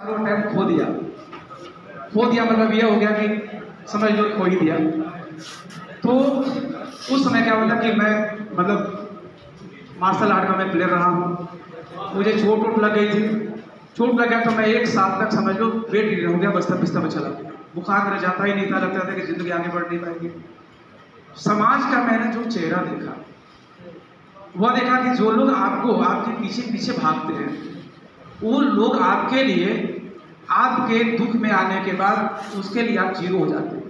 Time खो दिया। खो दिया मतलब ये हो गया कि समझ लो खो ही दिया। तो उस समय क्या होता कि मैं मतलब मार्शल आर्ट का मैं प्लेयर रहा हूँ। मुझे चोट वोट लग गई थी। चोट लग गया तो मैं एक साल तक समझ लो वेट ही हो गया बस्तर बिस्तर में चला। बुखार मेरा जाता ही नहीं था, लगता था कि ज़िंदगी आगे बढ़ नहीं पाएगी। समाज का मैंने जो चेहरा देखा, वह देखा कि जो लोग आपको आपके पीछे पीछे भागते हैं वो लोग आपके लिए, आपके दुख में आने के बाद उसके लिए आप ज़ीरो हो जाते हैं।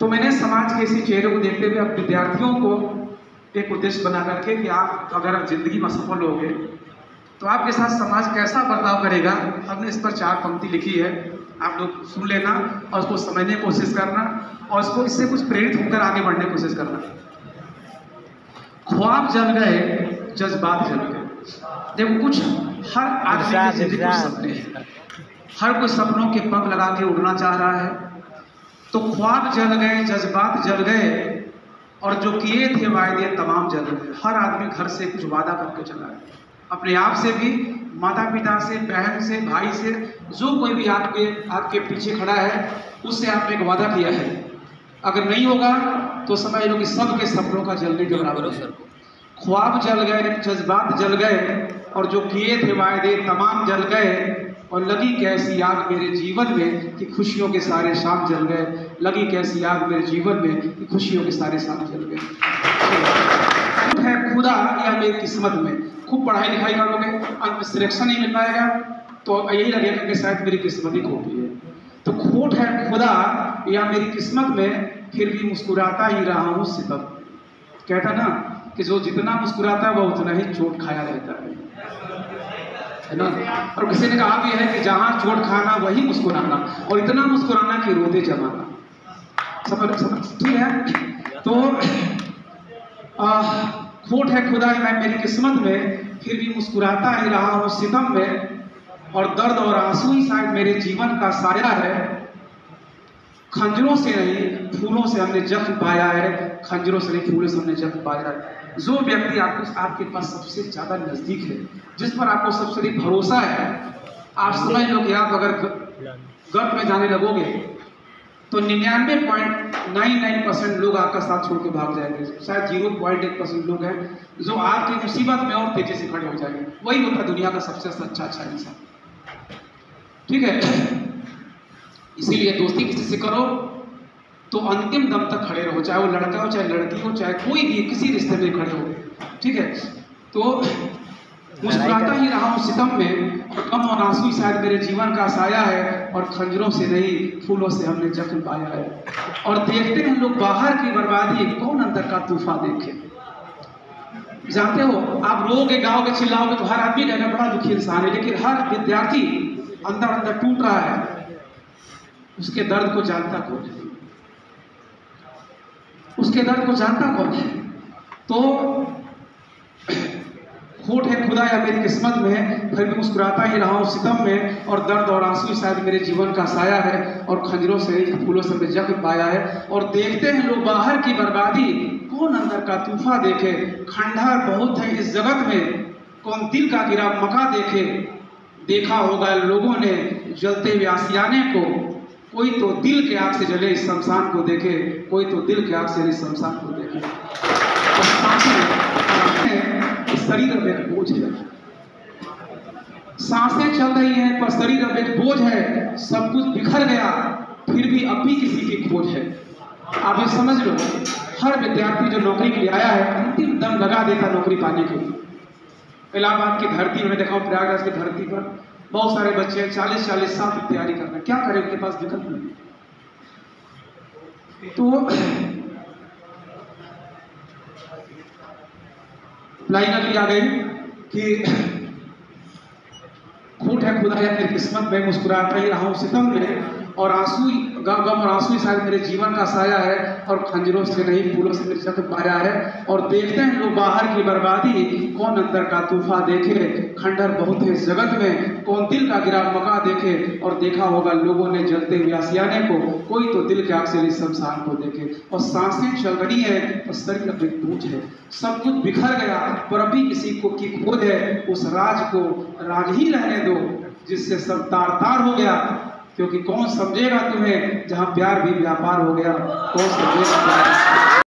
तो मैंने समाज के इसी चेहरे को देखते हुए अब विद्यार्थियों को एक उद्देश्य बना करके कि आप अगर आप ज़िंदगी में सफल हो गए तो आपके साथ समाज कैसा बर्ताव करेगा, हमने इस पर चार पंक्ति लिखी है। आप लोग सुन लेना और उसको समझने की कोशिश करना और उसको इससे कुछ प्रेरित होकर आगे बढ़ने की कोशिश करना। ख्वाब जल गए, जज्बात जल गए। देखो कुछ हर आदमी की सपने हैं। हर कोई सपनों के पंख लगा के उड़ना चाह रहा है। तो ख्वाब जल गए जज्बात जल गए और जो किए थे वायदे तमाम जल गए। हर आदमी घर से कुछ वादा करके चला है अपने आप से भी माता पिता से बहन से भाई से जो कोई भी आपके आपके पीछे खड़ा है उससे आपने एक वादा किया है। अगर नहीं होगा तो समझ लो कि सबके सपनों का जल्दी के बराबर है। ख्वाब जल गए, जज्बात जल गए, और जो किए थे वायदे तमाम जल गए, और लगी कैसी आग मेरे जीवन में कि खुशियों के सारे शाम जल गए, लगी कैसी आग मेरे जीवन में कि खुशियों के सारे शाम जल गए। है खुदा या मेरी किस्मत में। खूब पढ़ाई लिखाई करोगे अंत में सिलेक्शन नहीं मिल पाएगा तो यही लगेगा कि शायद मेरी किस्मत ही खोटी है। तो खोट है खुदा या मेरी किस्मत में, फिर भी मुस्कुराता ही रहा हूँ सितम। कहता ना कि जो जितना मुस्कुराता है वह उतना ही चोट खाया रहता है। है ना? और किसी ने कहा भी है कि जहाँ चोट खाना वही मुस्कुराना। और इतना मुस्कुराना कि रोते जमाना। समझ समझ ठीक है? तो आ, खोट है खुदा है मैं मेरी किस्मत में फिर भी मुस्कुराता ही रहा हूँ सितम में और दर्द और आँसू ही शायद मेरे जीवन का साया है। खंजरों से नहीं, फूलों से हमने जख्म पाया है। खंजरों से नहीं, फूलों से हमने जख्म पाया है। जो व्यक्ति आपको, आपके पास सबसे ज़्यादा नज़दीक है, जिस पर आपको सबसे अधिक भरोसा है, आप समझ लो कि आप अगर गर्त में जाने लगोगे तो निन्यानवे पॉइंट नाइन नाइन परसेंट लोग आपका साथ छोड़ के भाग जाएँगे। शायद ज़ीरो पॉइंट एक परसेंट लोग हैं जो आपकी मुसीबत में और तेज़ी से खड़े हो जाएँगे। वही होता है दुनिया का सबसे सच्चा अच्छा इंसान। ठीक है? इसीलिए दोस्ती किसी से करो तो अंतिम दम तक खड़े रहो, चाहे वो लड़का हो, चाहे लड़की हो, चाहे कोई भी किसी रिश्ते में खड़े हो, ठीक है? तो मुस्कुराता ही रहा हूँ सितम में, और कम और आँसू शायद मेरे जीवन का साया है, और खंजरों से नहीं, फूलों से हमने जख्म पाया है। और देखते हैं लोग बाहर की बर्बादी, कौन अंदर का तूफा देखे? जानते हो, आप रोगे गाओगे, चिल्लाओगे तो हर आदमी कहना, बड़ा दुखी इंसान है, लेकिन हर विद्यार्थी अंदर अंदर टूट रहा है। उसके दर्द को जानता कौन है? उसके दर्द को जानता कौन है? तो खोट है खुदा या मेरी किस्मत में, फिर भी मुस्कुराता ही रहा हूँ सितम में, और दर्द और आँसू शायद मेरे जीवन का साया है, और खंजरों से फूलों से जख्म पाया है। और देखते हैं लोग बाहर की बर्बादी, कौन अंदर का तूफा देखे? खंडहर बहुत है इस जगत में, कौन दिल का गिरा मका देखे? देखा होगा लोगों ने जलते हुए आसियाने को। कोई तो दिल के आग से जले इस शमशान को देखे, कोई तो दिल के आग से इस शमशान को देखे। शरीर अब एक बोझ है। साँसें चल रही हैं, पर शरीर अब एक बोझ है। सब कुछ बिखर गया, फिर भी अब भी किसी की खोज है। आप ये समझ लो, हर विद्यार्थी जो नौकरी के लिए आया है, अंतिम दम लगा देता नौकरी पाने के लिए। इलाहाबाद की धरती में देखा प्रयागराज की धरती पर बहुत सारे बच्चे चालीस चालीस साल की तैयारी कर रहे हैं। क्या करें उनके पास विकल्प नहीं। तो लाइनर भी आ गई कि खूट है खुदा है मेरी किस्मत में मुस्कुराता ही रहा हूँ, सितम में। और आँसू गम और आँसू शायद मेरे जीवन का साया है। और खंजरों से नहीं, फूलों से मेरे जख्म पाया है। और देखते हैं लोग बाहर की बर्बादी, कौन अंदर का तूफा देखे खंडर बहुत है, जगत में कौन दिल का गिरा मका देखे। और देखा होगा लोगों ने जलते हुए आसियाने को, कोई तो दिल के आग शमशान को देखे। और साँसें चल रही है, और शरीर अपने टूट है। सब कुछ बिखर गया, पर अभी किसी को की खोज है, उस राज को राज ही रहने दो, जिससे सब तार तार हो गया। क्योंकि कौन समझेगा तुम्हें जहाँ प्यार भी व्यापार हो गया कौन समझेगा